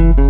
Thank you.